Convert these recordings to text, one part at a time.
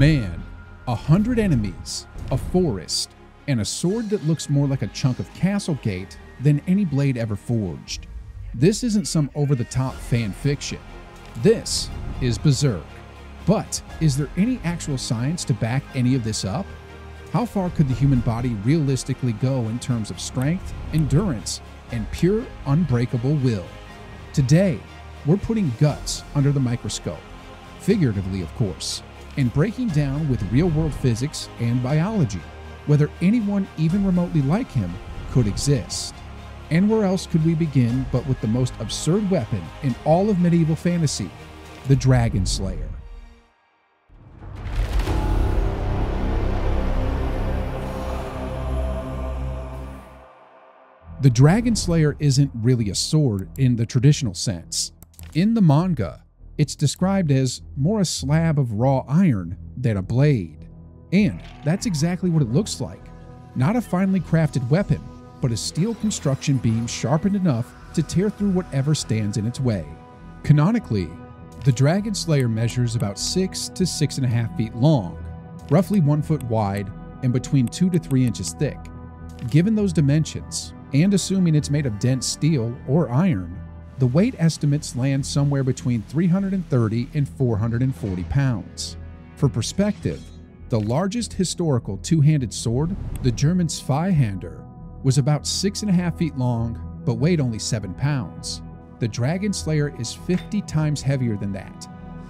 man, a hundred enemies, a forest, and a sword that looks more like a chunk of Castlegate than any blade ever forged. This isn't some over the top fan fiction. This is Berserk. But is there any actual science to back any of this up? How far could the human body realistically go in terms of strength, endurance, and pure unbreakable will? Today, we're putting guts under the microscope, figuratively, of course, and breaking down with real world physics and biology whether anyone even remotely like him could exist. And where else could we begin but with the most absurd weapon in all of medieval fantasy, the Dragon Slayer? The Dragon Slayer isn't really a sword in the traditional sense. In the manga, it's described as more a slab of raw iron than a blade. And that's exactly what it looks like. Not a finely crafted weapon, but a steel construction beam sharpened enough to tear through whatever stands in its way. Canonically, the Dragon Slayer measures about 6 to 6.5 feet long, roughly 1 foot wide, and between 2 to 3 inches thick. Given those dimensions, and assuming it's made of dense steel or iron, the weight estimates land somewhere between 330 and 440 pounds. For perspective, the largest historical two handed sword, the German Zweihander, was about 6.5 feet long but weighed only 7 pounds. The Dragon Slayer is 50 times heavier than that,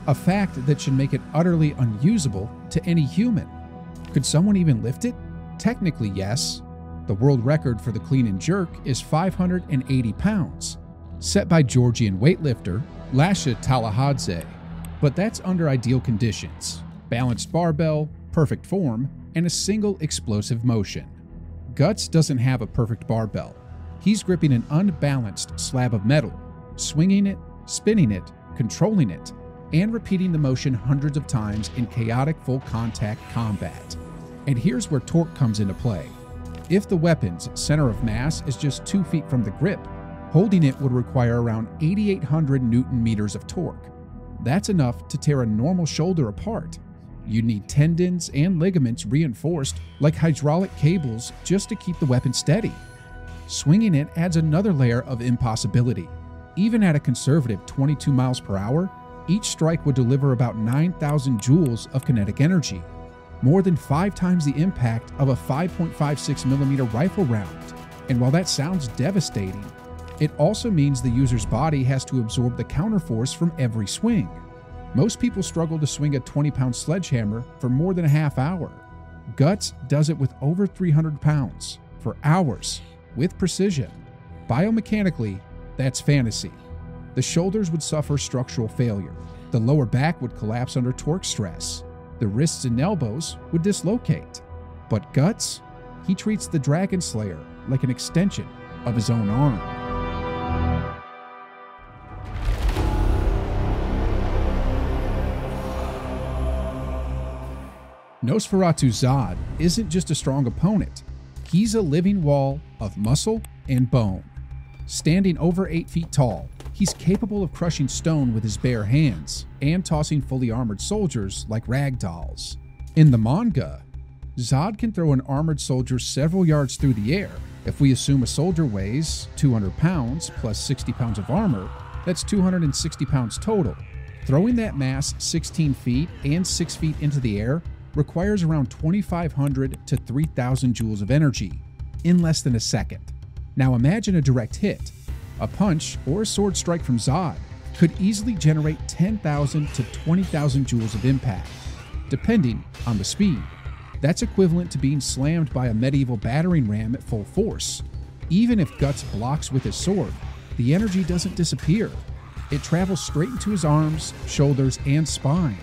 a fact that should make it utterly unusable to any human. Could someone even lift it? Technically, yes, the world record for the clean and jerk is 580 pounds, set by Georgian weightlifter Lasha Talakhadze. But that's under ideal conditions balanced barbell, perfect form, and a single explosive motion. Guts doesn't have a perfect barbell. He's gripping an unbalanced slab of metal, swinging it, spinning it, controlling it, and repeating the motion hundreds of times in chaotic full contact combat. And here's where torque comes into play. If the weapon's center of mass is just 2 feet from the grip, holding it would require around 8,800 newton meters of torque. That's enough to tear a normal shoulder apart. You'd need tendons and ligaments reinforced like hydraulic cables just to keep the weapon steady. Swinging it adds another layer of impossibility. Even at a conservative 22 miles per hour, each strike would deliver about 9,000 joules of kinetic energy, more than five times the impact of a 5.56mm rifle round. And while that sounds devastating, it also means the user's body has to absorb the counterforce from every swing. Most people struggle to swing a 20 pound sledgehammer for more than a half hour. Guts does it with over 300 pounds for hours with precision. Biomechanically, that's fantasy. The shoulders would suffer structural failure. The lower back would collapse under torque stress the wrists and elbows would dislocate. But Guts, he treats the Dragon Slayer like an extension of his own arm. Nosferatu Zodd isn't just a strong opponent, he's a living wall of muscle and bone. Standing over 8 feet tall, He's capable of crushing stone with his bare hands and tossing fully armored soldiers like rag dolls. In the manga, Zodd can throw an armored soldier several yards through the air. If we assume a soldier weighs 200 pounds plus 60 pounds of armor, that's 260 pounds total. Throwing that mass 16 feet and 6 feet into the air requires around 2,500 to 3,000 joules of energy in less than a second. Now imagine a direct hit a punch or a sword strike from Zodd could easily generate 10,000 to 20,000 joules of impact, depending on the speed. That's equivalent to being slammed by a medieval battering ram at full force. Even if Guts blocks with his sword, the energy doesn't disappear. It travels straight into his arms, shoulders, and spine.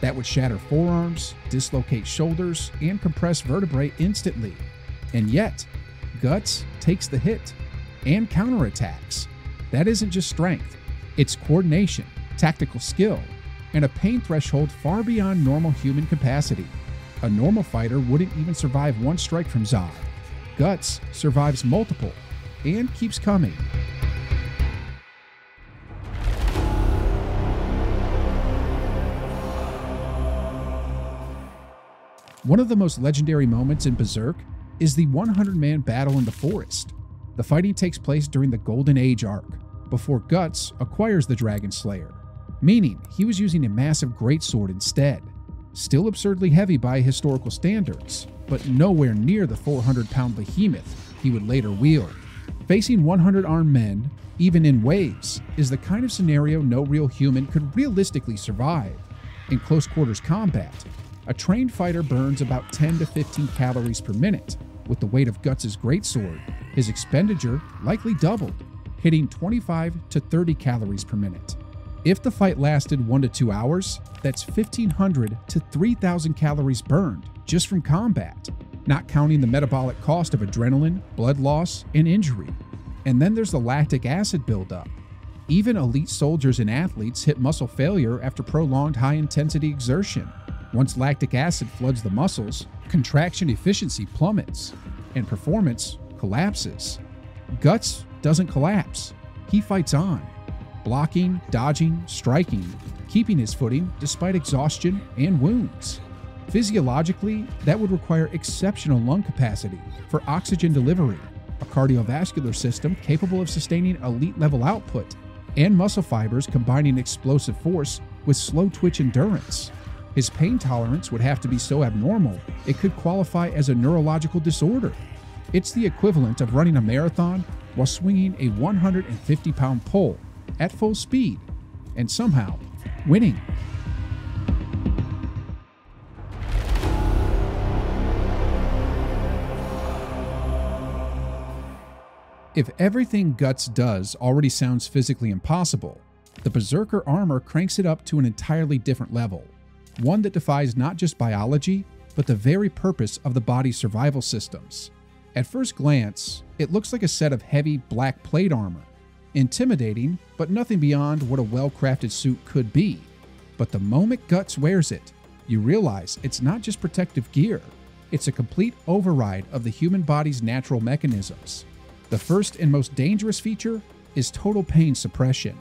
That would shatter forearms, dislocate shoulders, and compress vertebrae instantly. And yet, Guts takes the hit and counterattacks. That isn't just strength, it's coordination, tactical skill, and a pain threshold far beyond normal human capacity. A normal fighter wouldn't even survive one strike from Zodd. Guts survives multiple and keeps coming. One of the most legendary moments in Berserk is the 100 man battle in the forest. The fighting takes place during the Golden Age arc, before Guts acquires the Dragon Slayer, meaning he was using a massive greatsword instead. Still absurdly heavy by historical standards, but nowhere near the 400 pound behemoth he would later wield. Facing 100 armed men, even in waves, is the kind of scenario no real human could realistically survive. In close quarters combat, a trained fighter burns about 10 to 15 calories per minute. With the weight of Guts' greatsword, his expenditure likely doubled, hitting 25 to 30 calories per minute. If the fight lasted 1 to 2 hours, that's 1500 to 3000 calories burned just from combat, not counting the metabolic cost of adrenaline, blood loss, and injury. And then there's the lactic acid buildup. Even elite soldiers and athletes hit muscle failure after prolonged high intensity exertion. Once lactic acid floods the muscles, contraction efficiency plummets and performance collapses. Guts doesn't collapse, he fights on, blocking, dodging, striking, keeping his footing despite exhaustion and wounds. Physiologically, that would require exceptional lung capacity for oxygen delivery, a cardiovascular system capable of sustaining elite level output, and muscle fibers combining explosive force with slow twitch endurance. His pain tolerance would have to be so abnormal it could qualify as a neurological disorder. It's the equivalent of running a marathon while swinging a 150 pound pole at full speed and somehow winning. If everything Guts does already sounds physically impossible, the Berserker armor cranks it up to an entirely different level, one that defies not just biology, but the very purpose of the body's survival systems. At first glance, it looks like a set of heavy black plate armor, intimidating, but nothing beyond what a well crafted suit could be. But the moment Guts wears it, you realize it's not just protective gear, it's a complete override of the human body's natural mechanisms. The first and most dangerous feature is total pain suppression.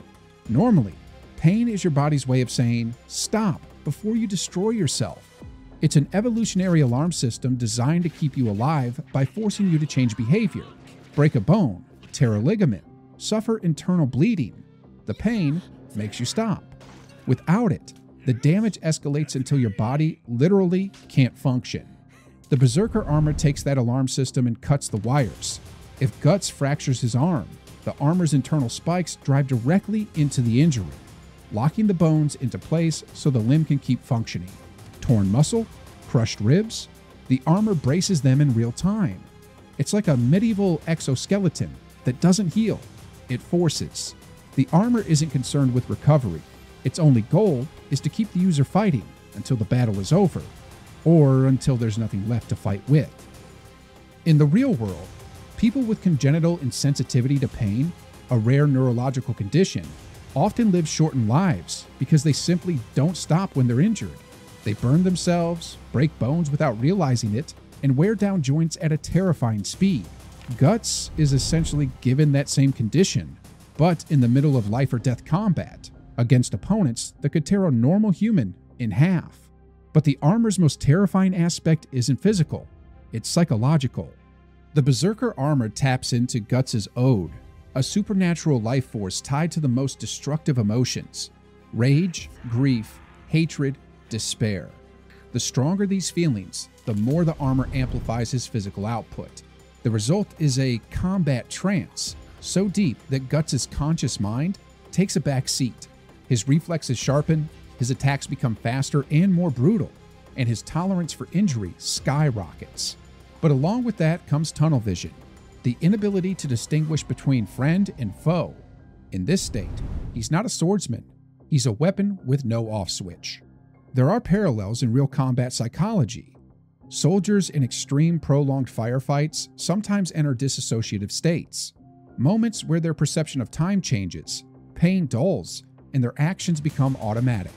Normally, pain is your body's way of saying, stop before you destroy yourself. It's an evolutionary alarm system designed to keep you alive by forcing you to change behavior, break a bone, tear a ligament, suffer internal bleeding. The pain makes you stop. Without it, the damage escalates until your body literally can't function. The Berserker armor takes that alarm system and cuts the wires, if Guts fractures his arm, the armor's internal spikes drive directly into the injury, locking the bones into place so the limb can keep functioning. Torn muscle, crushed ribs, the armor braces them in real time. It's like a medieval exoskeleton that doesn't heal, it forces. The armor isn't concerned with recovery. Its only goal is to keep the user fighting until the battle is over, or until there's nothing left to fight with. In the real world, People with congenital insensitivity to pain, a rare neurological condition, often live shortened lives because they simply don't stop when they're injured. They burn themselves, break bones without realizing it, and wear down joints at a terrifying speed. Guts is essentially given that same condition, but in the middle of life or death combat, against opponents that could tear a normal human in half. But the armor's most terrifying aspect isn't physical, it's psychological. The Berserker armor taps into Guts' Ode, a supernatural life force tied to the most destructive emotions rage, grief, hatred, despair. The stronger these feelings, the more the armor amplifies his physical output. The result is a combat trance, so deep that Guts' conscious mind takes a back seat. His reflexes sharpen, his attacks become faster and more brutal, and his tolerance for injury skyrockets. But along with that comes tunnel vision, the inability to distinguish between friend and foe. In this state, he's not a swordsman, he's a weapon with no off switch. There are parallels in real combat psychology. Soldiers in extreme prolonged firefights sometimes enter dissociative states, moments where their perception of time changes, pain dulls, and their actions become automatic.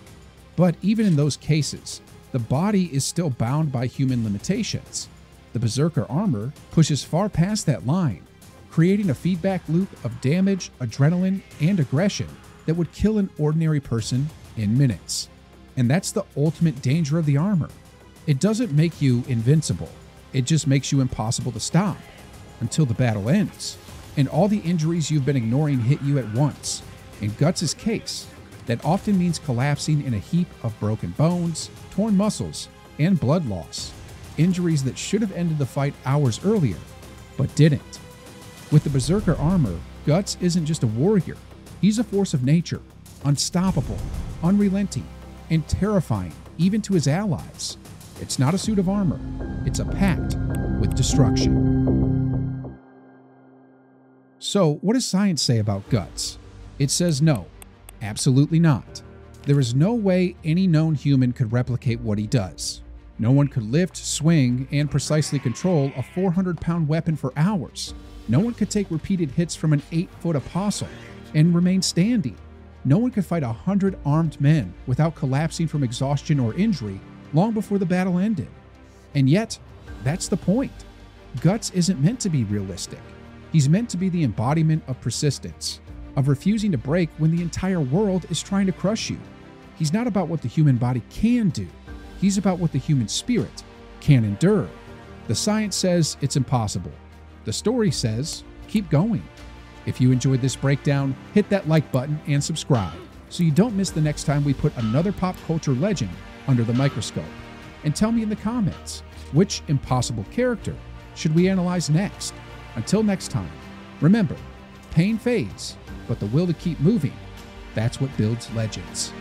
But even in those cases, the body is still bound by human limitations. The Berserker armor pushes far past that line, creating a feedback loop of damage, adrenaline, and aggression that would kill an ordinary person in minutes. And that's the ultimate danger of the armor. It doesn't make you invincible, it just makes you impossible to stop until the battle ends and all the injuries you've been ignoring hit you at once. In Guts' case, that often means collapsing in a heap of broken bones, torn muscles, and blood loss. Injuries that should have ended the fight hours earlier, but didn't. With the Berserker armor, Guts isn't just a warrior, he's a force of nature, unstoppable, unrelenting, and terrifying even to his allies. It's not a suit of armor, it's a pact with destruction. So, what does science say about guts? It says no, absolutely not. There is no way any known human could replicate what he does. No one could lift, swing, and precisely control a 400 pound weapon for hours. No one could take repeated hits from an 8 foot apostle and remain standing. No one could fight a hundred armed men without collapsing from exhaustion or injury long before the battle ended. And yet, that's the point. Guts isn't meant to be realistic. He's meant to be the embodiment of persistence, of refusing to break when the entire world is trying to crush you. He's not about what the human body can do, he's about what the human spirit can endure. The science says it's impossible. The story says keep going. If you enjoyed this breakdown, hit that like button and subscribe so you don't miss the next time we put another pop culture legend under the microscope. And tell me in the comments which impossible character should we analyze next? Until next time, remember, pain fades, but the will to keep moving, that's what builds legends.